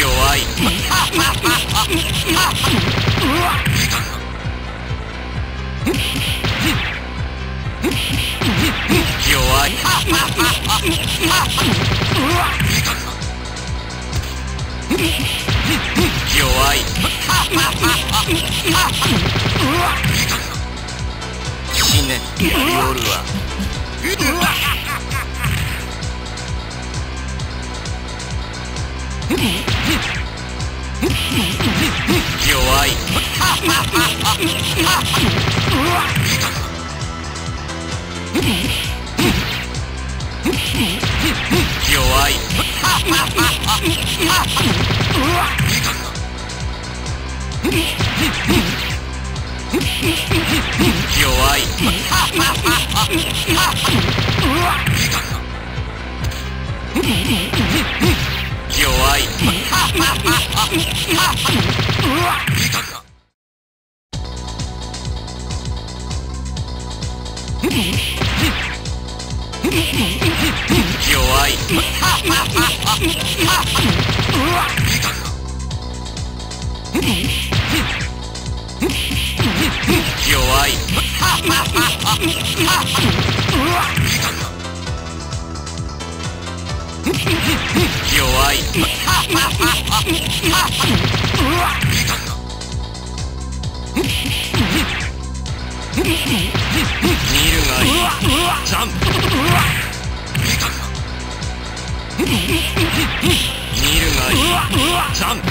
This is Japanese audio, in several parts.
弱い。弱い。弱い。死ね。夜は。弱い。弱い。弱い。弱い。弱い見るがいいジャンプ見るがいいジャンプ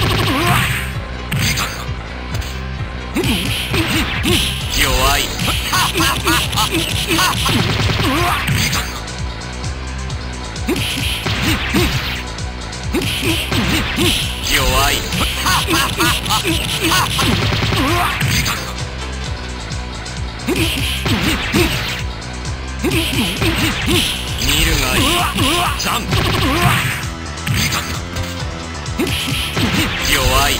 弱い弱い。見るがいい。ジャンプ弱い。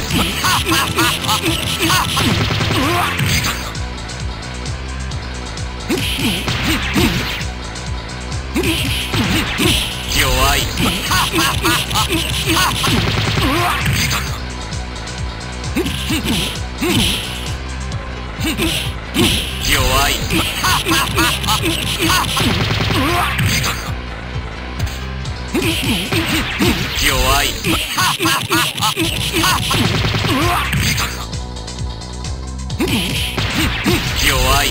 弱い。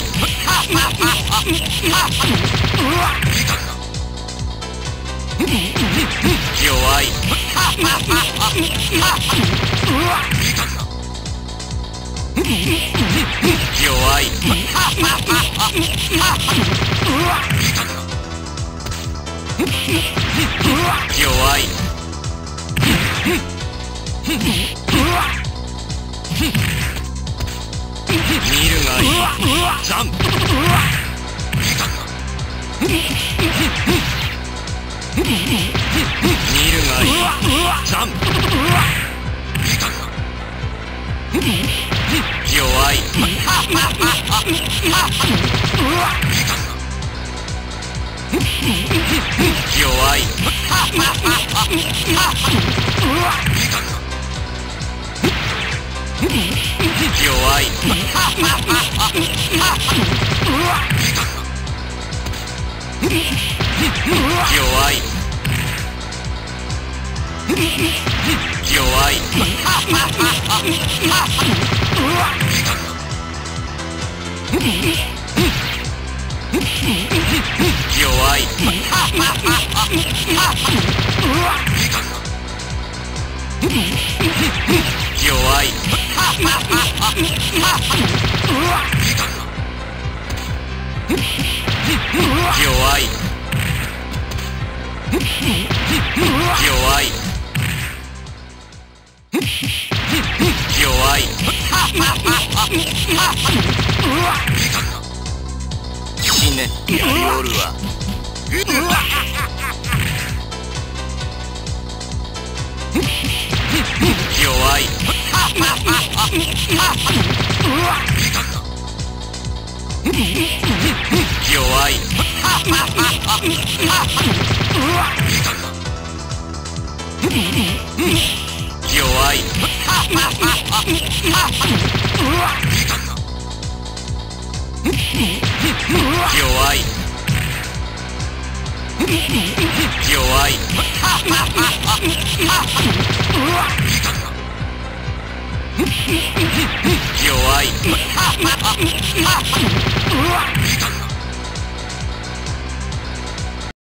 弱い。弱い。弱い。見るがい。い。ジャンプ弱い。弱い。弱い弱い弱い弱い弱い。死ねやりおるわ弱い。弱い。見たか弱い。弱い。弱い。